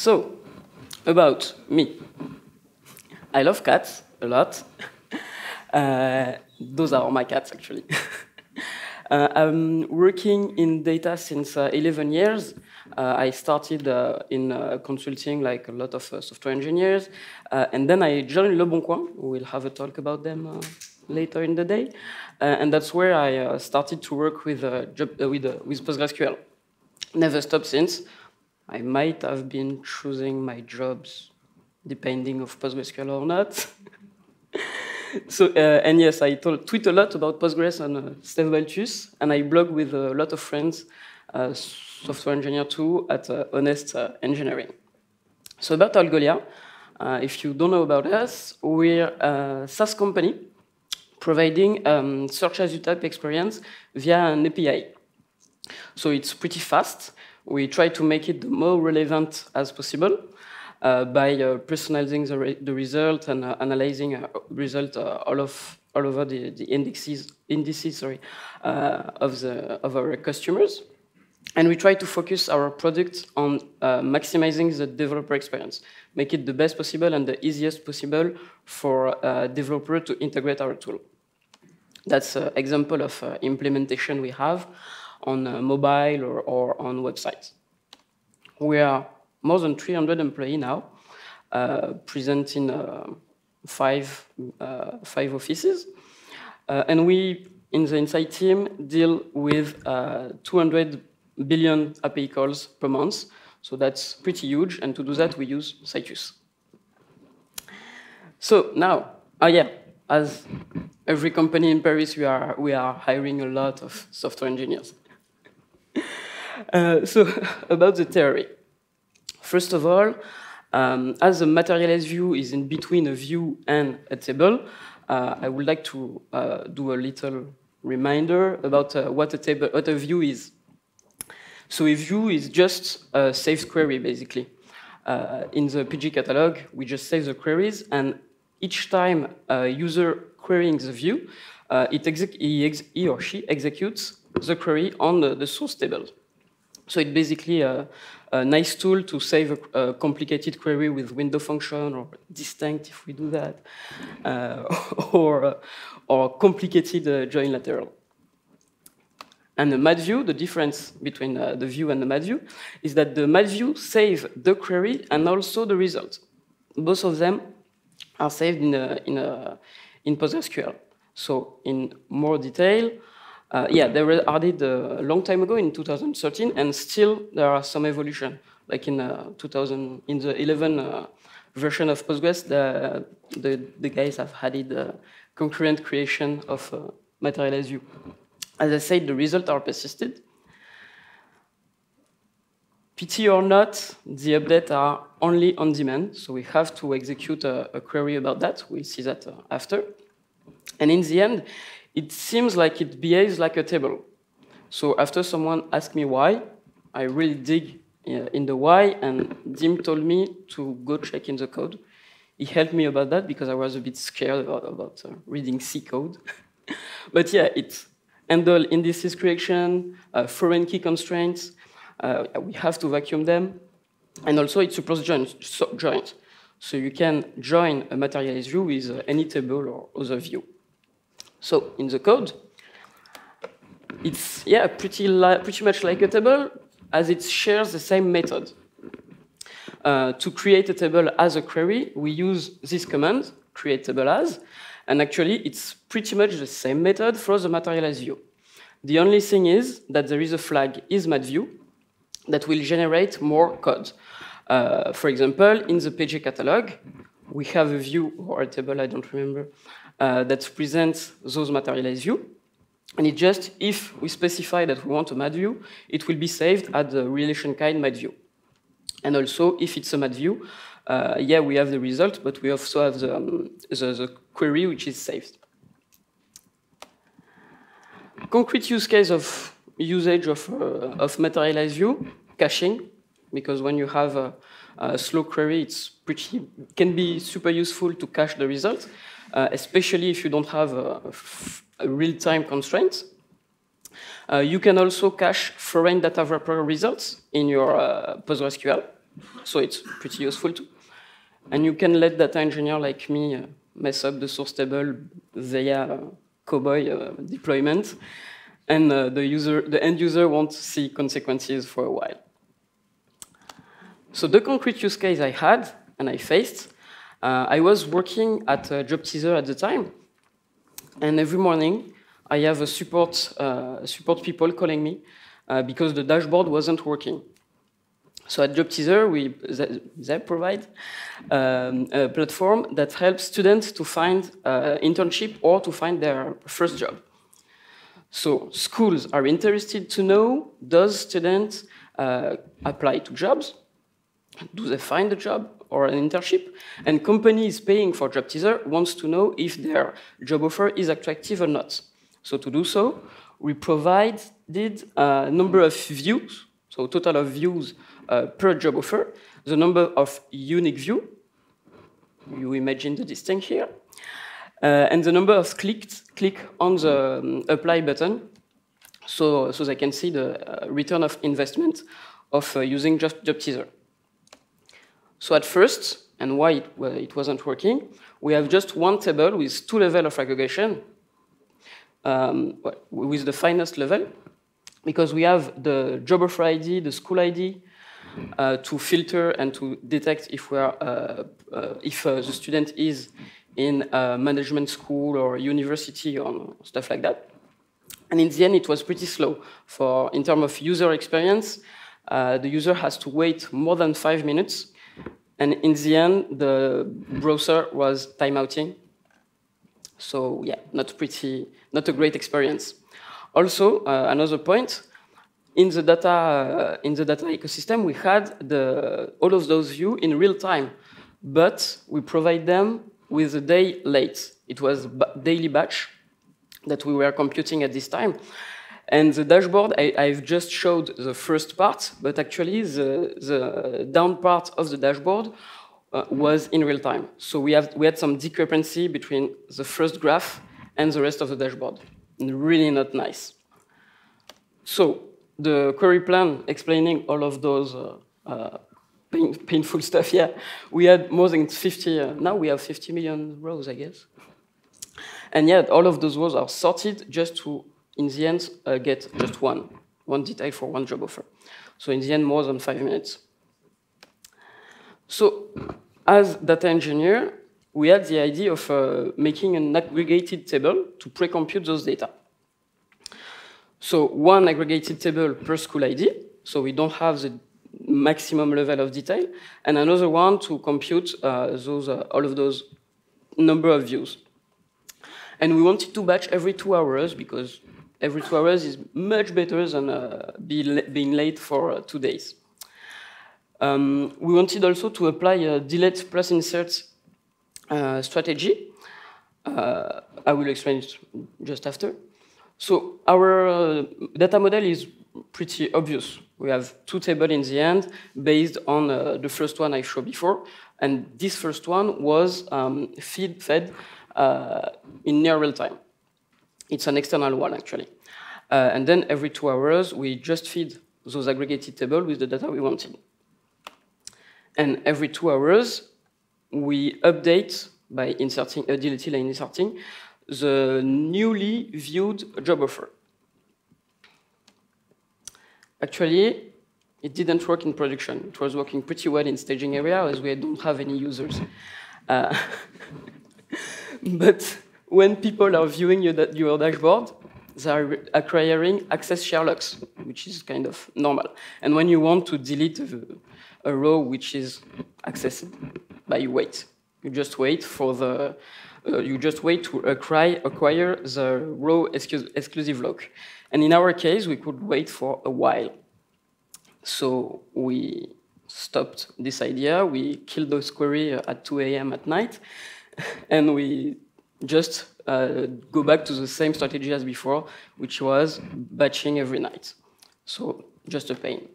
So, about me. I love cats a lot. Uh, those are my cats, actually. uh, I'm working in data since uh, 11 years. Uh, I started uh, in uh, consulting like a lot of software engineers, and then I joined Le Bon Coin. We'll have a talk about them later in the day. and that's where I started to work with, job, with, with PostgreSQL. Never stopped since. I might have been choosing my jobs depending of PostgreSQL or not. so, uh, and yes, I tweet a lot about Postgres and uh, Steph Baltus, and I blog with a lot of friends, uh, software engineer too, at uh, Honest uh, Engineering. So about Algolia, uh, if you don't know about us, we're a SaaS company providing um, search as you type experience via an API. So it's pretty fast. We try to make it the more relevant as possible uh, by uh, personalizing the, re the, result and uh, analyzing uh, result uh, all of all over the, the indexes indices sorry uh, of the of our customers. And we try to focus our product on maximizing the developer experience, make it the best possible and the easiest possible for a developer to integrate our tool. That's an example of implementation we have on mobile or, or on websites. We are more than 300 employees now, uh, present in uh, five, uh, five offices. Uh, and we, in the Insight team, deal with uh, 200 billion API calls per month. So that's pretty huge. And to do that, we use Citus. So now, oh yeah, as every company in Paris, we are, we are hiring a lot of software engineers. Uh, so about the theory. First of all, um, as a materialized view is in between a view and a table, uh, I would like to uh, do a little reminder about uh, what a table, what a view is. So a view is just a saved query, basically. Uh, in the PG catalog, we just save the queries, and each time a user querying the view, it he, he, or she executes the query on the, the source table. So it's basically a, a, nice tool to save a, a, complicated query with window function or distinct if we do that, uh, or, uh, or complicated uh, join lateral. And the mat view, the difference between uh, the view and the mat view, is that the mat view saves the query and also the result. Both of them are saved in, a, in, a, in PostgreSQL. So in more detail, uh, yeah, they were added a long time ago in 2013, and still there are some evolution. Like in uh, 2000, in the 11 uh, version of Postgres, the, the, the guys have added uh, concurrent creation of uh, materialized view. As I said, the results are persisted. Pity or not, the updates are only on demand, so we have to execute a, a query about that. We'll see that uh, after. And in the end, it seems like it behaves like a table. So after someone asked me why, I really dig uh, in the why, and Dim told me to go check in the code. He helped me about that because I was a bit scared about, about uh, reading C code. but yeah, it handle indices creation, uh, foreign key constraints. Uh, we have to vacuum them. And also it supports joins. So, joins. so you can join a materialized view with uh, any table or other view. So in the code, it's yeah pretty pretty much like a table as it shares the same method. Uh, to create a table as a query, we use this command, create table as, and actually it's pretty much the same method for the materialized view. The only thing is that there is a flag isMatView that will generate more code. Uh, for example, in the PG catalog, we have a view or a table, I don't remember, uh, that presents those materialized view. And it just, if we specify that we want a mat view, it will be saved at the relation kind mat view. And also, if it's a mat view, uh, yeah, we have the result, but we also have the, um, the, the query which is saved. Concrete use case of usage of, uh, of materialized view, caching, because when you have a, a slow query, it's pretty, can be super useful to cache the result especially if you don't have a, a real-time constraint. Uh, you can also cache foreign data wrapper results in your uh, PostgreSQL. So it's pretty useful too. And you can let data engineer like me uh, mess up the source table via uh, cowboy uh, deployment, and uh, the user, the end user won't see consequences for a while. So the concrete use case I had and I faced, uh, I was working at JobTeaser at the time, and every morning I have a support uh, support people calling me uh, because the dashboard wasn't working. So at JobTeaser, we they provide um, a platform that helps students to find uh, internship or to find their first job. So schools are interested to know, does students uh, apply to jobs? Do they find a job or an internship? And companies paying for JobTeaser wants to know if their job offer is attractive or not. So to do so, we provided a number of views, so total of views uh, per job offer, the number of unique view, you imagine the distinct here, uh, and the number of clicked click on the um, apply button, so, so they can see the uh, return of investment of uh, using just JobTeaser. So at first, and why it, well, it wasn't working, we have just one table with two levels of aggregation, um, with the finest level, because we have the job offer ID, the school ID, uh, to filter and to detect if we are uh, uh, if uh, the student is in a management school or university or stuff like that. And in the end, it was pretty slow. For in terms of user experience, uh, the user has to wait more than five minutes, and in the end, the browser was timeouting. So yeah, not pretty not a great experience. Also, uh, another point, in the data uh, in the data ecosystem, we had the, all of those views in real time, but we provide them with a day late. It was daily batch that we were computing at this time. And the dashboard, I, have just showed the first part, but actually the, the down part of the dashboard uh, was in real time. So we, have, we had some discrepancy between the first graph and the rest of the dashboard. Really not nice. So the query plan explaining all of those uh, uh, pain, painful stuff, yeah, we had more than 50, uh, now we have 50 million rows, I guess. And yet all of those rows are sorted just to, in the end, get just one, one detail for one job offer. So in the end, more than five minutes. So as data engineer, we had the idea of uh, making an aggregated table to pre-compute those data. So one aggregated table per school ID, so we don't have the maximum level of detail, and another one to compute uh, those, uh, all of those number of views. And we wanted to batch every two hours because every two hours is much better than uh, be being late for uh, two days. Um, we wanted also to apply a delete plus insert uh, strategy. Uh, I will explain it just after. So our uh, data model is pretty obvious. We have two tables in the end based on uh, the first one I showed before. And this first one was um, feed fed in near real time. It's an external one, actually. Uh, and then every two hours, we just feed those aggregated tables with the data we wanted. And every two hours, we update by inserting a DLT line inserting the newly viewed job offer. Actually, it didn't work in production. It was working pretty well in staging area as we don't have any users. Uh, but when people are viewing your, your dashboard, they are acquiring access share locks, which is kind of normal. And when you want to delete a, a row which is accessed by wait. You just wait for the, uh, you just wait to acquire, acquire the row exclusive lock. And in our case, we could wait for a while. So we stopped this idea. We killed those query at 2 a.m. at night, and we just uh, go back to the same strategy as before, which was batching every night. So just a pain.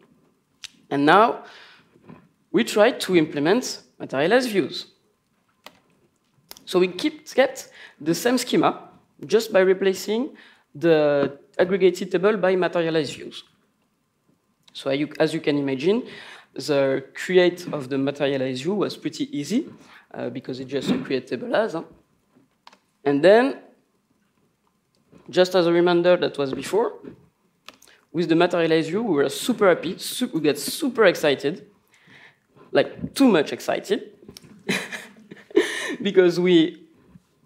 And now we tried to implement materialized views. So we keep, kept the same schema just by replacing the aggregated table by materialized views. So as you can imagine, the create of the materialized view was pretty easy uh, because it just create table as. Huh? And then, just as a reminder that was before, with the materialize view, we were super happy, su we get super excited, like too much excited, because we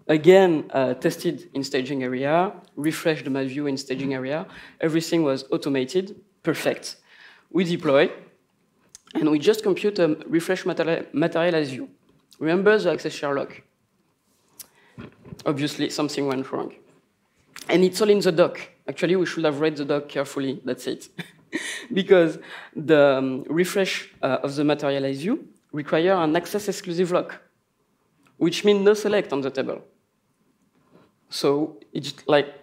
again uh, tested in staging area, refreshed the view in staging area, everything was automated, perfect. We deploy, and we just compute a refresh material, materialize view. Remember the access share lock? Obviously, something went wrong. And it's all in the doc. Actually, we should have read the doc carefully, that's it. because the um, refresh uh, of the materialize view require an access exclusive lock, which means no select on the table. So it's like,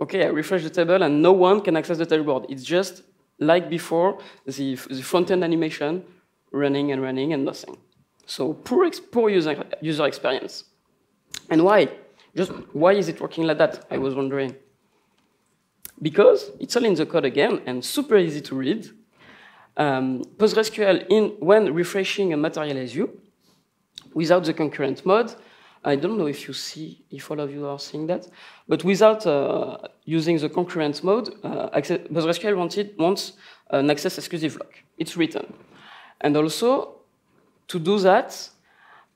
okay, I refresh the table and no one can access the table board. It's just like before, the, the front-end animation running and running and nothing. So poor, poor user, user experience. And why? Just why is it working like that? I was wondering. Because it's all in the code again and super easy to read. Um, PostgreSQL, in, when refreshing a materialize view, without the concurrent mode, I don't know if you see, if all of you are seeing that, but without uh, using the concurrent mode, uh, PostgreSQL wanted, wants an access exclusive lock. It's written. And also, to do that,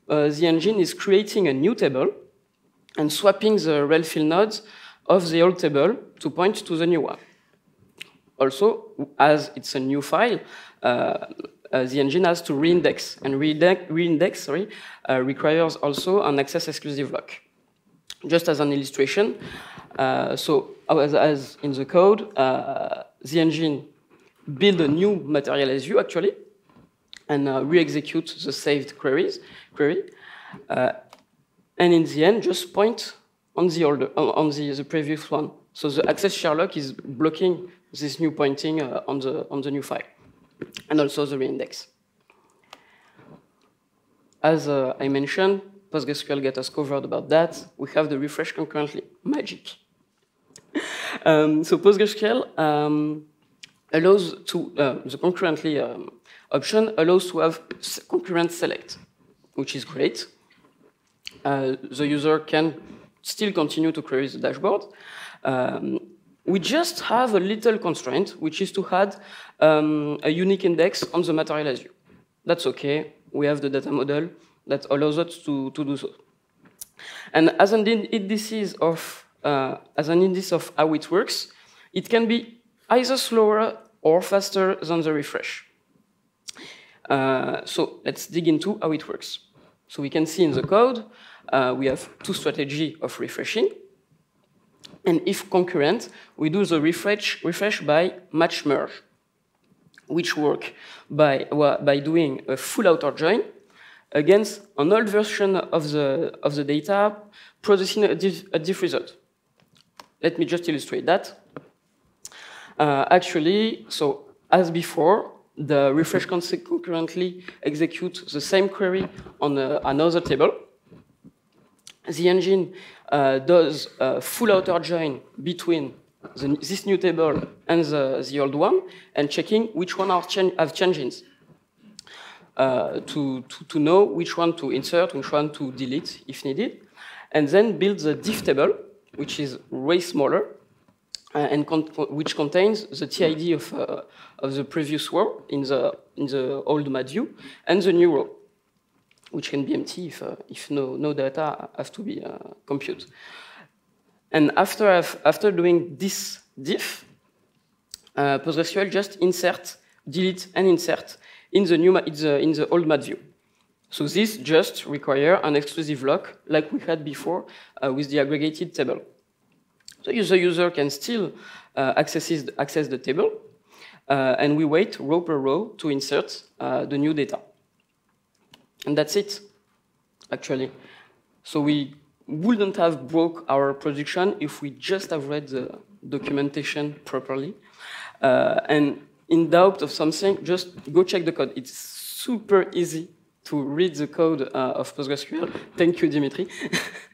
uh, the engine is creating a new table and swapping the relfilenodes of the old table to point to the new one. Also, as it's a new file, uh, uh, the engine has to reindex, and reindex, uh, requires also an access exclusive lock. Just as an illustration, uh, so as, as, in the code, uh, the engine build a new materialize view actually, and uh, re-execute the saved queries, query, uh, and in the end, just point on the older, on the, the previous one. So the access share lock is blocking this new pointing on the on the new file and also the reindex. As uh, I mentioned, PostgreSQL get us covered about that. We have the refresh concurrently. Magic. um, so PostgreSQL um, allows to, uh, the concurrently um, option allows to have concurrent select, which is great. Uh, the user can still continue to query the dashboard. Um, we just have a little constraint, which is to add um, a unique index on the materialize view. That's okay. We have the data model that allows us to, to do so. And as an indices of uh, as an index of how it works, it can be either slower or faster than the refresh. Uh, so let's dig into how it works. So we can see in the code, uh, we have two strategies of refreshing. And if concurrent, we do the refresh, refresh by match merge, which work by, well, by doing a full outer join against an old version of the, of the data, producing a diff, a diff result. Let me just illustrate that. Uh, actually, so as before, the refresh concurrently execute the same query on a, uh, another table. The engine uh, does a full outer join between the, this new table and the, the, old one, and checking which one are have changes. Uh, to, to, to, know which one to insert, which one to delete if needed, and then build the diff table, which is way smaller, and con which contains the TID of, uh, of the previous row in the, in the old MAT view, and the new row which can be empty if, uh, if no, no data have to be uh, computed. And after, after doing this diff, uh, PostgreSQL just insert, delete, and insert in the, new, in the, in the old MAT view. So this just require an exclusive lock like we had before uh, with the aggregated table. So the user can still uh, access, access the table, uh, and we wait row per row to insert uh, the new data. And that's it, actually. So we wouldn't have broke our production if we just have read the documentation properly. Uh, and in doubt of something, just go check the code. It's super easy to read the code uh, of PostgreSQL. Thank you, Dimitri.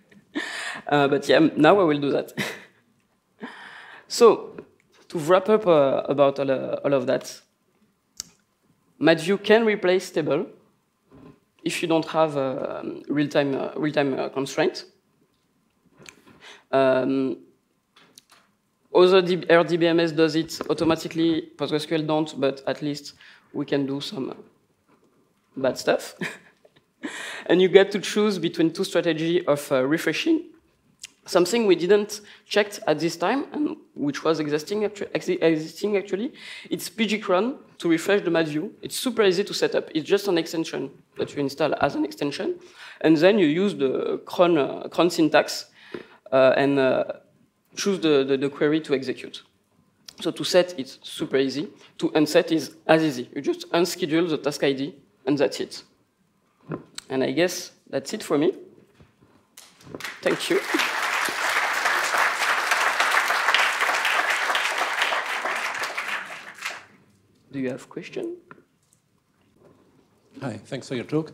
uh, but yeah, now I will do that. so to wrap up uh, about all, uh, all, of that, MatView can replace stable if you don't have a um, real-time uh, real-time uh, constraint. Um, other RDBMS does it automatically. PostgreSQL don't, but at least we can do some bad stuff. and you get to choose between two strategies of uh, refreshing. Something we didn't check at this time, and which was existing, actu existing actually, it's pg_cron to refresh the MatView. It's super easy to set up. It's just an extension that you install as an extension. And then you use the cron, uh, cron syntax uh, and uh, choose the, the, the query to execute. So to set, it's super easy. To unset is as easy. You just unschedule the task ID, and that's it. And I guess that's it for me. Thank you. Do you have a question? Hi, thanks for your talk.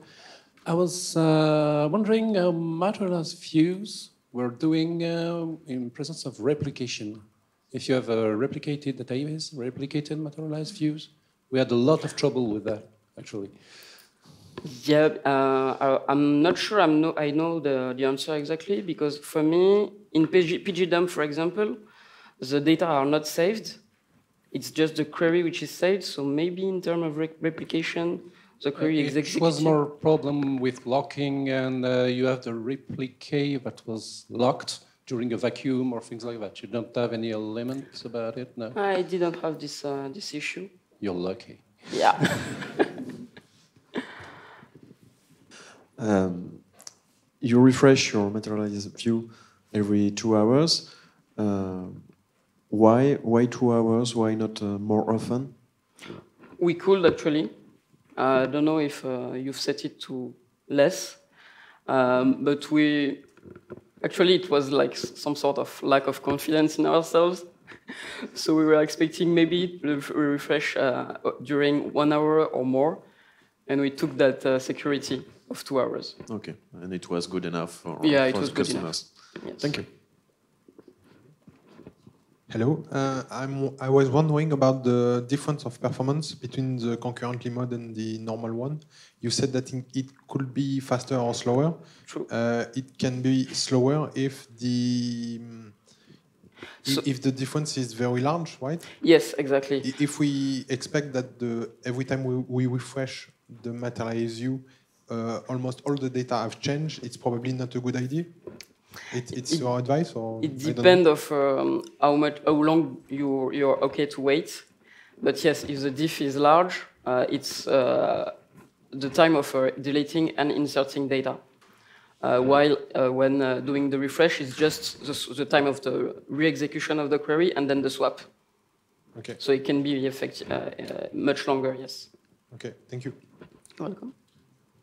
I was uh, wondering how materialized views were doing uh, in presence of replication. If you have a replicated database, replicated materialized views, we had a lot of trouble with that, actually. Yeah, uh, I'm not sure I'm no, I know the, the answer exactly because for me, in PG, pg_dump, for example, the data are not saved. It's just the query which is saved. So maybe in terms of re replication, the query uh, is executed. It was more problem with locking, and uh, you have the replicate that was locked during a vacuum or things like that. You don't have any elements about it, no? I didn't have this uh, this issue. You're lucky. Yeah. Um, you refresh your materialized view every two hours. Uh, why? Why two hours? Why not uh, more often? We could actually. I don't know if uh, you've set it to less, um, but we actually it was like some sort of lack of confidence in ourselves. so we were expecting maybe a refresh uh, during one hour or more, and we took that uh, security of two hours. Okay, and it was good enough for, yeah, for it was the good customers. Enough. Yes. Thank you. Hello, uh, I'm, I was wondering about the difference of performance between the concurrently mode and the normal one. You said that it could be faster or slower. True. Uh, it can be slower if the so if the difference is very large, right? Yes, exactly. If we expect that the every time we, we refresh the materialize view, uh, almost all the data have changed, it's probably not a good idea. It, it's it, your advice, or it depends of um, how much, how long you you're okay to wait. But yes, if the diff is large, uh, it's uh, the time of uh, deleting and inserting data. Uh, while uh, when doing the refresh, it's just the, the, time of the re-execution of the query and then the swap. Okay. So it can be effective, much longer. Yes. Okay. Thank you. You're welcome.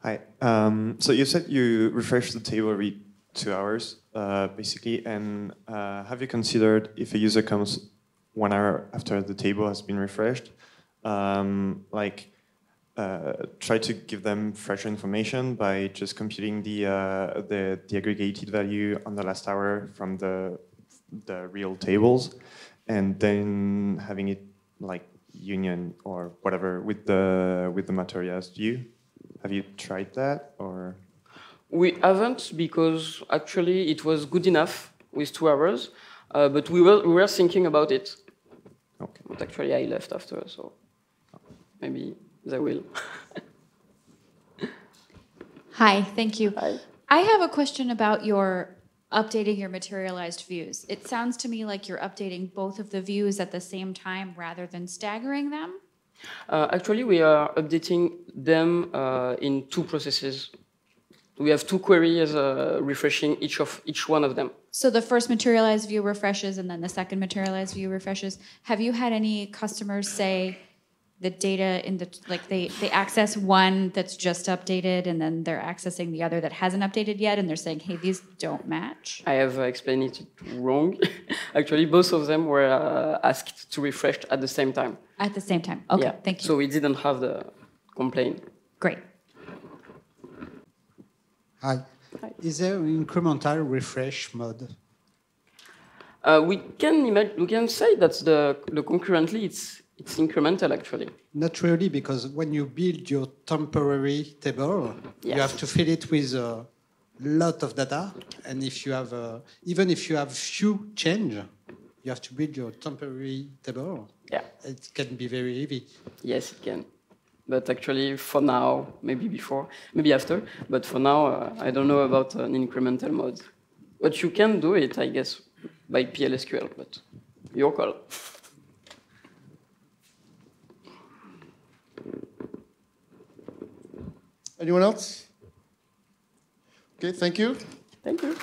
Hi. Um, so you said you refresh the table every two hours, uh, basically. And uh, have you considered if a user comes one hour after the table has been refreshed, um, like uh, try to give them fresher information by just computing the, uh, the, the aggregated value on the last hour from the the real tables, and then having it like union or whatever with the with the materials view. Have you tried that or? We haven't because actually it was good enough with two hours, uh, but we were, we were thinking about it. Okay. But actually I left after, so maybe they will. Hi, thank you. Hi. I have a question about your updating your materialized views. It sounds to me like you're updating both of the views at the same time rather than staggering them. Uh, actually, we are updating them uh, in two processes we have two queries uh, refreshing each of each one of them. So the first materialized view refreshes, and then the second materialized view refreshes. Have you had any customers say the data in the like they they access one that's just updated, and then they're accessing the other that hasn't updated yet, and they're saying, "Hey, these don't match." I have uh, explained it wrong. Actually, both of them were uh, asked to refresh at the same time. At the same time. Okay, yeah. thank you. So we didn't have the complaint. Great. Hi. Hi. Is there an incremental refresh mode? Uh, we can imagine, we can say that the, the concurrently it's It's incremental, actually. Not really, because when you build your temporary table, Yes. you have to fill it with a lot of data. And if you have, uh, even if you have few change, you have to build your temporary table. Yeah. It can be very heavy. Yes, it can. But actually, for now, maybe before, maybe after, but for now, uh, I don't know about an incremental mode. But you can do it, I guess, by PLSQL, but your call. Anyone else? Okay, thank you. Thank you.